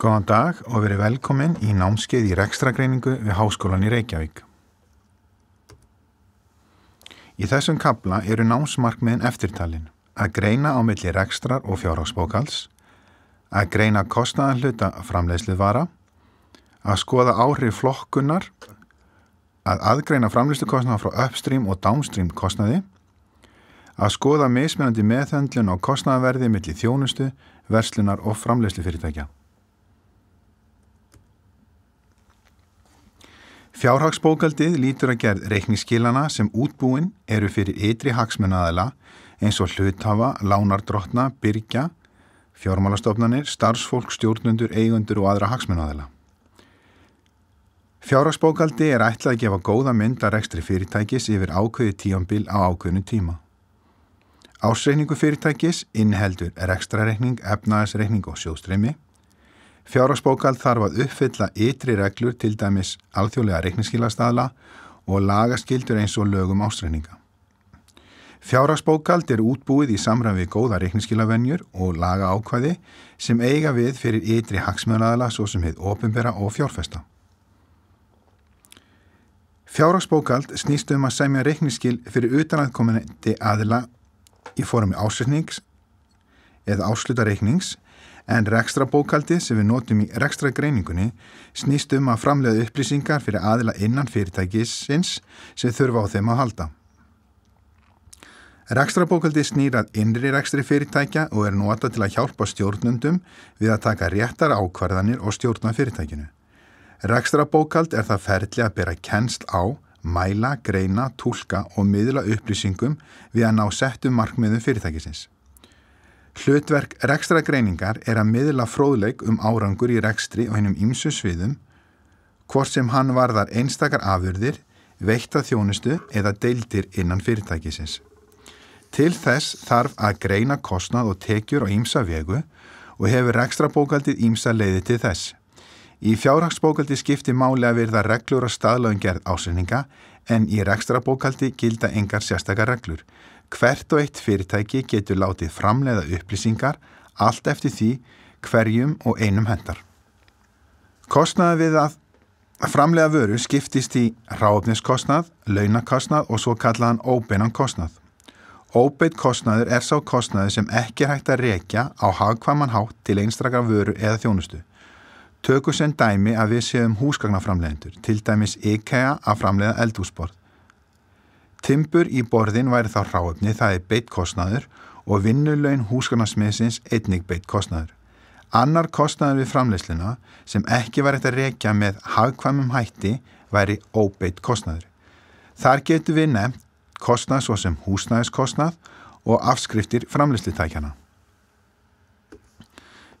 Góðan dag og verið velkomin í námskeið í rekstragreiningu við Háskólan í Reykjavík. Í þessum kabla eru námsmarkmiðin eftirtalin að greina á milli rekstrar og fjárhagsbókals, að greina kostnaðan hluta framleiðslu vara, að skoða áhrif flokkunar, að aðgreina framleiðslu kostnaða frá upstream og downstream kostnaði, að skoða mismunandi meðhöndlun á kostnaðaverði milli þjónustu, verslunar og framleiðslu Fjárhagsbókaldið lítur að gerð reikningsskilana sem útbúin eru fyrir ytri hagsmunnaðila eins og hluthafa, lánardrottna, byrkja, fjármálastofnanir, starfsfólk, stjórnundur, eigundur og aðra hagsmunnaðila. Fjárhagsbókaldi er ætlað að gefa góða mynd að rekstri fyrirtækis yfir ákveði tíambil á ákveðinu tíma. Ásreikningu fyrirtækis innheldur rekstrareikning, efnaðisreikning og sjóstreymi. Fjárhagsbókald þarf að uppfylla ytri reglur til dæmis alþjóðlega reikningsskilastadla og lagaskildur eins og lögum ásreikninga. Fjárhagsbókald er útbúið í samræði við góða reikningsskilavenjur og laga ákvæði sem eiga við fyrir ytri hagsmjölaðala svo sem heit ofinbera og fjárfesta. Fjárhagsbókald snýst um að semja reikningsskil fyrir utanaðkominandi aðila í formi ásreiknings eða áslutarreiknings en rekstrabókaldið sem við notum í rekstragreiningunni snýst um að framlega upplýsingar fyrir aðila innan fyrirtækisins sem þurfa á þeim að halda. Rekstrabókaldið snýrað innri rekstri fyrirtækja og er nota til að hjálpa stjórnundum við að taka réttar ákvarðanir og stjórna fyrirtækinu. Rekstrabókald er það ferli að bera kennsl á, mæla, greina, tólka og miðla upplýsingum við að ná settum markmiðum fyrirtækisins. Hlutverk rekstragreiningar er að miðla fróðleik um árangur í rekstri og hennum ýmsu sviðum, hvort sem hann varðar einstakar afurðir, veitta þjónustu eða deildir innan fyrirtækisins. Til þess þarf að greina kostnað og tekjur á ýmsa vegu og hefur rekstrabókaldið ýmsa leiði til þess. Í fjárhagsbókaldi skipti máli að verða reglur og staðlöfum gerð ásynninga en í rekstrabókaldi gilda engar sérstakar reglur. Hvert og eitt fyrirtæki getur látið framleiða upplýsingar allt eftir því hverjum og einum hendar. Kostnaði við að framleiða vöru skiptist í ráfniskostnað, launakostnað og svo kallaðan óbeinan kostnað. Óbeitt kostnaður er sá kostnaður sem ekki er hægt að rekja á hagkvaman hátt til einstrakar vöru eða þjónustu. Tökum sem dæmi að við séum húsgagnaframlegendur, til dæmis IKEA að framlega eldhúsborð. Timbur í borðin væri þá ráöfni, það er beitt kostnaður og vinnulaun húsgagnasmiðsins einnig beitt kostnaður. Annar kostnaður við framleysluna sem ekki var eftir að rekja með hagkvamum hætti væri óbeitt kostnaður. Þar getur við nefnt kostnað svo sem húsnæðiskostnað og afskriftir framlýslutækjana.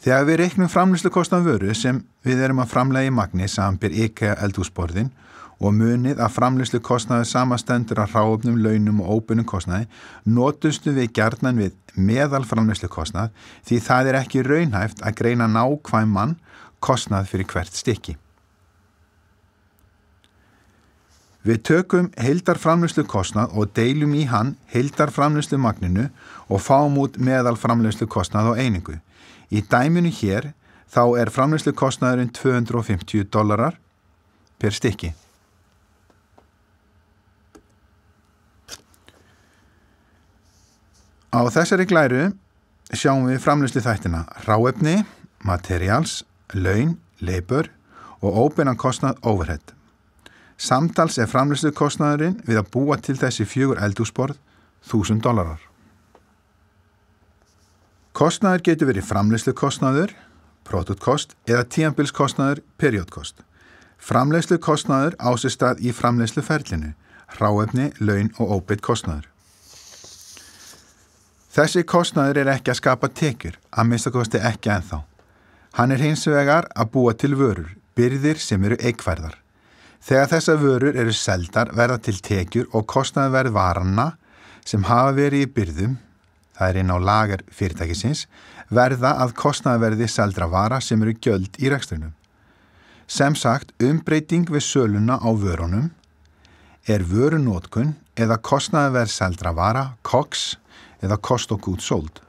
Þegar við reiknum framlýslukostnað vöru sem við erum að framlega í magni samanbyr IKEA eldhúsborðin og munið að framlýslukostnaðu samastendur að ráöfnum, launum og óbunum kostnaði notustu við gerðnan við meðal framlýslukostnað því það er ekki raunhæft að greina nákvæmann kostnað fyrir hvert stykki. Við tökum heildarframlöslu kostnað og deilum í hann heildarframlöslu magninu og fáum út meðal framlöslu kostnað á einingu. Í dæminu hér þá er framlöslu kostnaðurinn 250 dólarar per stykki. Á þessari glæru sjáum við framlöslu þættina ráefni, materials, laun, leipur og óbeinan kostnað overhead. Samtals er framlýstu kostnæðurinn við að búa til þessi fjögur eldúsborð 1000 dólarar. Kostnæður getur verið framlýstu kostnæður, prótutkost eða tíambilskostnæður, periódkost. Framlýstu kostnæður ásist að í framlýstu ferlinu, ráefni, laun og óbeitt kostnæður. Þessi kostnæður er ekki að skapa tekjur, að minnstakosti ekki enþá. Hann er hins vegar að búa til vörur, byrðir sem eru eikverðar. Þegar þessa vörur eru seldar verða til tekjur og kostnaðverð varanna sem hafa verið í byrðum, það er inn á lagar fyrirtækisins, verða að kostnaðverði seldra vara sem eru gjöld í rekstrunum. Sem sagt, umbreyting við söluna á vörunum er vörunótkun eða kostnaðverð seldra vara, koks eða kost og gút sold.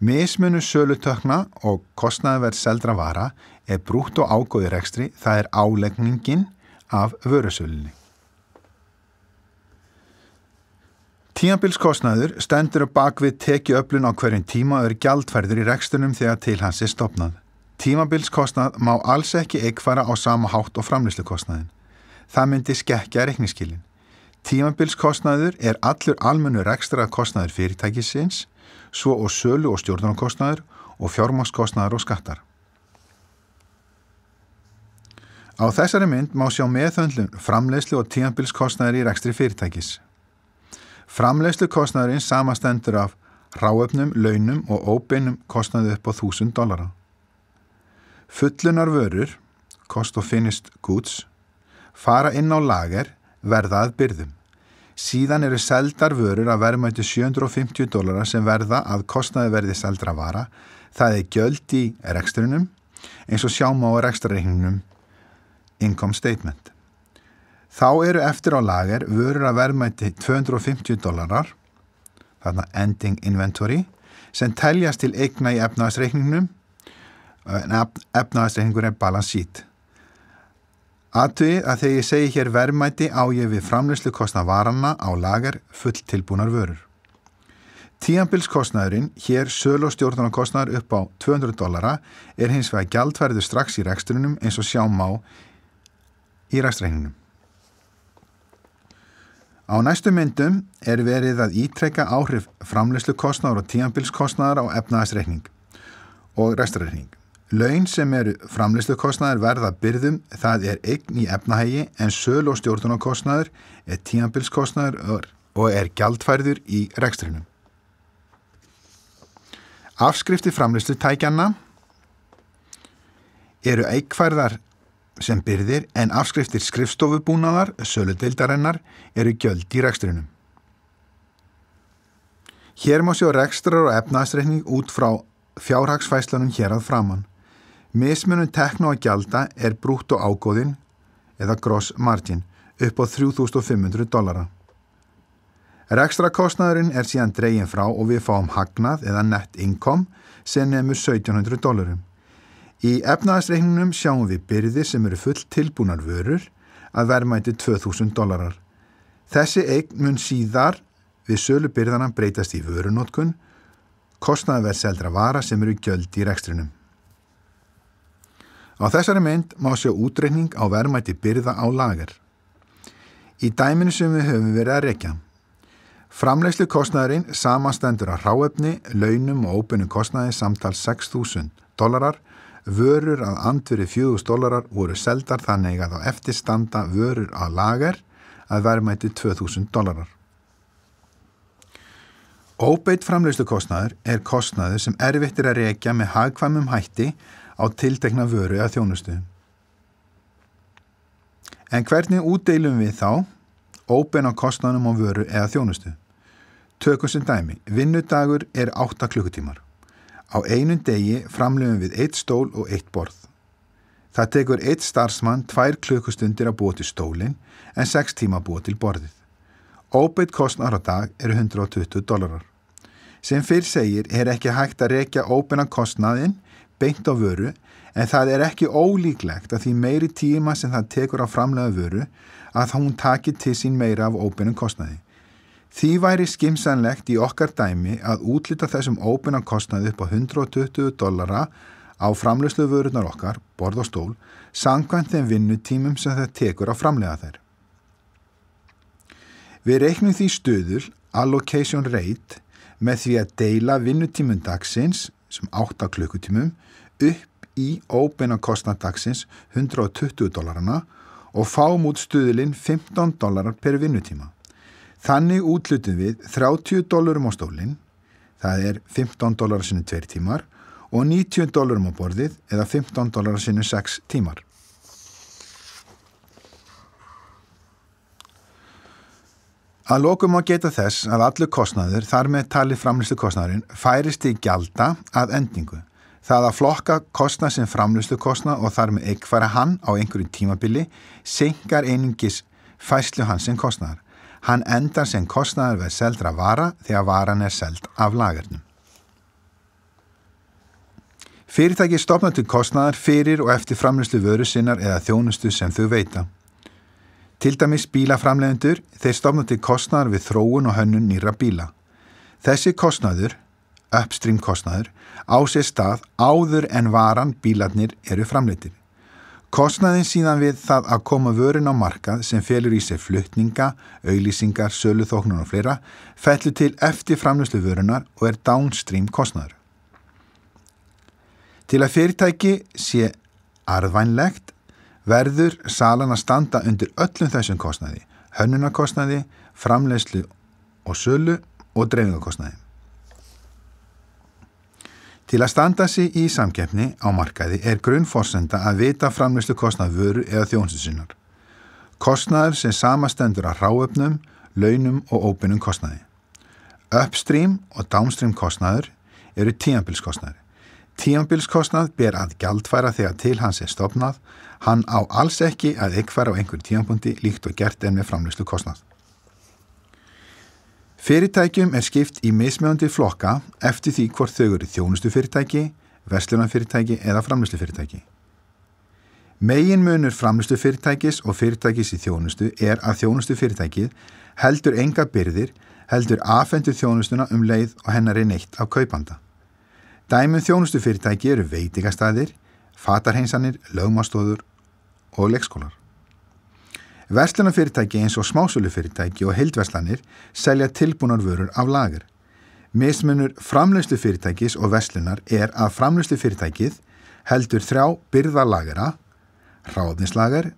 Mismunu sölutökna og kostnaðverð seldra vara er brútt og ágóðir ekstri, það er álegningin af vörusölunni. Tímabilskostnaður stendur bak við teki öflun á hverjum tíma og er gjaldfærður í rekstunum þegar til hans er stopnað. Tímabilskostnað má alls ekki eikfara á sama hátt og framlýslu-kostnaðin. Það myndi skekkja reikningskilin. Tímabilskostnaður er allur almennu rekstraða kostnaður fyrirtækisins, svo og sölu og stjórnarkostnaður og fjármáskostnaður og skattar. Á þessari mynd má sjá meðhöndlun framleyslu og tímabilskostnaður í rekstri fyrirtækis. Framleyslu kostnaðurinn samastendur af ráöfnum, launum og óbeinum kostnaðu upp á 1000 dollara. Fullunar vörur, cost of finished goods, fara inn á lager, verða að byrðum. Síðan eru seldar vörur að verðmæti 750 dólarar sem verða að kostnaði verði seldra vara. Það er gjöld í reksturinnum eins og sjáma á rekstrareikningnum income statement. Þá eru eftir á lager vörur að verðmæti 250 dólarar, þarna ending inventory, sem teljast til eigna í efnaðsreikningnum efnaðastreiningur er balansít. Aðtöið að þegar ég segi hér verðmæti á ég við framlýslu kostna varanna á lagar full tilbúnar vörur. Tíanbilskostnaðurinn, hér söl og stjórnarkostnaður upp á 200 dollara, er hins vega gjaldverðu strax í reksturinnum eins og sjáum á í rekstreiningnum. Á næstu myndum er verið að ítrekka áhrif framlýslu kostnaður og tíanbilskostnaður á efnaðastreikning og rekstreining. Laun sem eru framlýstukostnaður verða byrðum það er eign í efnahægi en söl og stjórnunarkostnaður er tímanbilskostnaður og er gjaldfærður í rekstrinum. Afskrifti framlýstu tækjanna eru eikfærðar sem byrðir en afskriftir skrifstofubúnaðar, söludeildarinnar, eru gjöld í rekstrinum. Hér má sjá rekstrar og efnaðsreikning út frá fjárhagsfæslanum hér að framann. Mismunum tekna og gjalda er brútt og ágóðin eða gross margin upp á 3500 dollara. Rekstra kostnæðurinn er síðan dregin frá og við fáum hagnað eða net income sem nefnur 1700 dollarum. Í efnaðasreikningnum sjáum við byrðir sem eru full tilbúnar vörur að verðmæti 2000 dollarar. Þessi eign mun síðar við sölu byrðana breytast í vörunótkun, kostnæði verð seldra vara sem eru gjöld í rekstrinum. Á þessari mynd má sjá útreikning á verðmætti byrða á lager. Í dæminu sem við höfum verið að rekja. Framlegslu kostnæðurinn samanstendur að ráefni, launum og óbyrnu kostnæði samtal 6.000 dólarar, vörur að andveri 4.000 dólarar voru seldar þannig að á eftirstanda vörur að lager að verðmætti 2.000 dólarar. Óbeitt framlegslu kostnæður er kostnæður sem erfittir að rekja með hagkvæmum hætti á tiltekna vöru að þjónustu. En hvernig útdeilum við þá óbeina kostnanum á vöru eða þjónustu? Tökum sem dæmi, vinnudagur er 8 klukkutímar. Á einun degi framlefum við eitt stól og eitt borð. Það tekur eitt starfsmann tvær klukkustundir að búa til stólinn en 6 tíma að búa til borðið. Óbeitt kostnar á dag eru 120 dólarar. Sem fyrr segir er ekki hægt að rekja óbeina kostnaðinn beint á vöru en það er ekki ólíklegt að því meiri tíma sem það tekur á framlega vöru að hún takir til sín meira af óbyrnum kostnaði. Því væri skimsanlegt í okkar dæmi að útlita þessum óbyrnum kostnaði upp á 120 dollara á framlegslu vörunar okkar, borð og stól, sangvænt þeim vinnutímum sem það tekur á framlega þær. Við reiknum því stöðul allocation rate með því að deila vinnutímun dagsins sem 8 klukkutímum upp í óbeina kostnadagsins 120 dólarana og fáum út stuðilinn 15 dólarar per vinnutíma. Þannig útlutum við 30 dólarum á stólinn, það er 15 dólarar sinu 2 tímar og 90 dólarum á borðið eða 15 dólarar sinu 6 tímar. Að lókum á geta þess að allur kostnaður, þar með talið framlýstu kostnaðurinn, færist í gjalda að endingu. Það að flokka kostnað sem framlýstu kostnað og þar með ekkfara hann á einhverjum tímabili senkar einungis fæslu hans sem kostnaðar. Hann endar sem kostnaðar við seldra vara þegar varan er seld af lagernum. Fyrirtæki stopna til kostnaðar fyrir og eftir framlýslu vöru sinnar eða þjónustu sem þau veita. Til dæmis bílaframlegendur, þeir stopna til kostnaðar við þróun og hönnun nýra bíla. Þessi kostnaður, upstream kostnaður, á sér stað áður en varan bílarnir eru framleitir. Kostnaðin síðan við það að koma vörun á markað sem felur í sér fluttninga, auglýsingar, söluþóknun og fleira, fellur til eftir framlýslu vörunar og er downstream kostnaður. Til að fyrirtæki sé arðvænlegt verður salan að standa undir öllum þessum kostnaði, hönnunarkostnaði, framlegslu og sölu og dreifingakostnaði. Til að standa sig í samkeppni á markaði er grunnforsenda að vita framlegslu kostnað vöru eða þjónsusinnar. Kostnaður sem samastendur að ráöfnum, launum og óbynum kostnaði. Upstream og downstream kostnaður eru tíambilskostnaður. Tíambilskostnað ber að gjaldfæra þegar til hans er stopnað, hann á alls ekki að ekkfæra á einhver tíampundi líkt og gert en með framlýslu kostnað. Fyrirtækjum er skipt í mismjöndi flokka eftir því hvort þau eru þjónustu fyrirtæki, verslunarfyrirtæki eða framlýslu fyrirtæki. Megin munur framlýslu fyrirtækis og fyrirtækis í þjónustu er að þjónustu fyrirtækið heldur enga byrðir, heldur afhendur þjónustuna um leið og hennar er neitt af kaupanda. Dæmum þjónustu fyrirtæki eru veitingastæðir, fatarheinsanir, lögmástóður og leikskólar. Verslunarfyrirtæki eins og smásölufyrirtæki og heildverslanir selja tilbúnar vörur af lager. Mismunur framlöstu fyrirtækis og verslunar er að framlöstu fyrirtækið heldur þrjá byrðalagera, ráðnislager,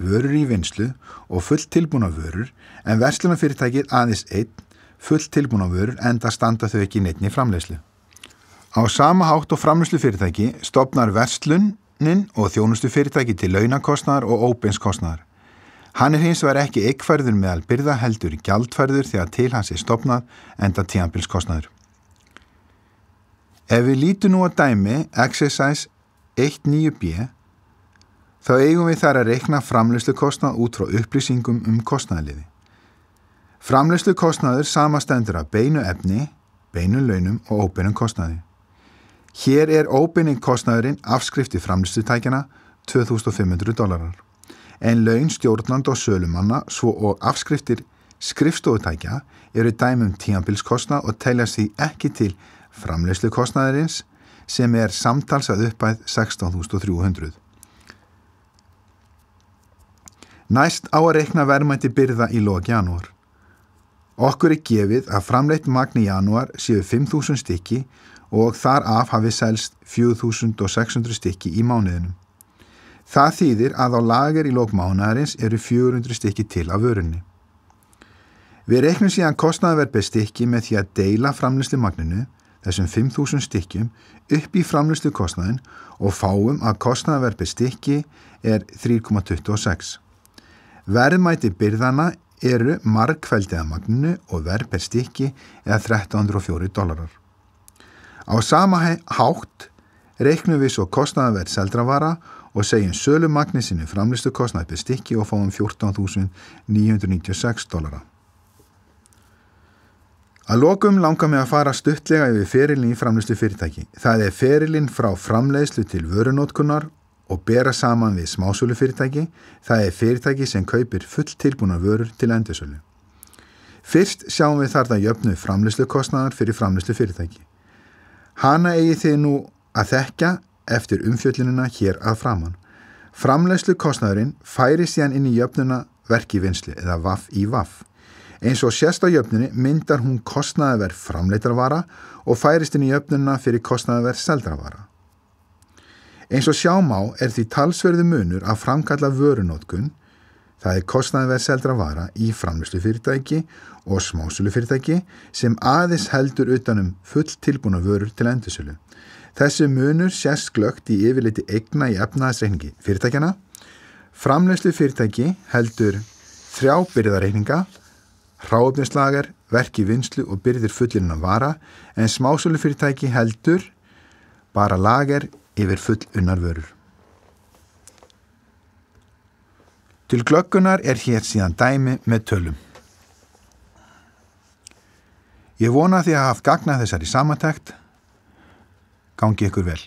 vörur í vinslu og fullt tilbúna vörur en verslunarfyrirtækið aðeins einn fullt tilbúna vörur enda standa þau ekki neittni framleyslu. Á sama hátt og framlýslu fyrirtæki stopnar verslunin og þjónustu fyrirtæki til launakostnar og óbeinskostnar. Hann er hins vegar ekki ekkfærður meðal byrða heldur gjaldfærður þegar til hans er stopnað enda tíanbilskostnaður. Ef við lítum nú að dæmi Exercise 1.9b þá eigum við þar að reikna framlýslu kostnað út frá upplýsingum um kostnæðliði. Framlýslu kostnaður samastendur af beinu efni, beinu launum og óbeinum kostnaði. Hér er óbynning kostnæðurinn afskrifti framlýstutækjana 2500 dólarar. En laun stjórnand og sölumanna svo og afskriftir skrifstofutækja eru dæmum tíanbilskostnað og teljast því ekki til framlýstukostnæðurins sem er samtalsað uppæð 16.300. Næst á að rekna verðmætti byrða í loki janúar. Okkur er gefið að framleitt magni janúar séu 5.000 stykki og þar af hafi selst 4600 stykki í mánuðinum. Það þýðir að á lager í lókmánaðarins eru 400 stykki til af vörunni. Við reiknum síðan kostnaðverfið stykki með því að deila framlýslu magninu, þessum 5000 stykkjum, upp í framlýslu kostnaðin og fáum að kostnaðverfið stykki er 3,26. Verðmæti byrðana eru markfældiða magninu og verð per stykki eða 1304 dólarar. Á sama hátt reiknum við svo kostnaðaverð seldravara og segjum sölumagni sinni framlistu kostnaði per stykki og fáum 14.996 dólara. Að lokum langar mig að fara stuttlega yfir ferilin í framlistu fyrirtæki. Það er ferilin frá framleiðslu til vörunótkunar og bera saman við smásölu fyrirtæki. Það er fyrirtæki sem kaupir full tilbúna vörur til endursölu. Fyrst sjáum við þar það jöfnu framliðslu kostnaðar fyrir framliðslu fyrirtæki. Hana eigi þið nú að þekka eftir umfjöllununa hér að framann. Framlegslu kostnæðurinn færi síðan inn í jöfnuna verki vinsli eða vaff í vaff. Eins og sérst á jöfnunni myndar hún kostnæðaverð framleitarvara og færist inn í jöfnuna fyrir kostnæðaverð seldravara. Eins og sjáum á er því talsverðu munur að framkalla vörunótkun Það er kostnæðverð seldra vara í framlýslu fyrirtæki og smásölu fyrirtæki sem aðeins heldur utanum full tilbúna vörur til endursölu. Þessi munur sérst glögt í yfirleiti egna í efnaðsreikningi fyrirtækjana. Framlýslu fyrirtæki heldur þrjá byrðarreikninga, hráöfnislager, verki vinslu og byrðir fullirinn að vara en smásölu fyrirtæki heldur bara lager yfir full unnar vörur. Til glöggunar er hér síðan dæmi með tölum. Ég vona því að hafa gagnað þessari samantækt. Gangi ykkur vel.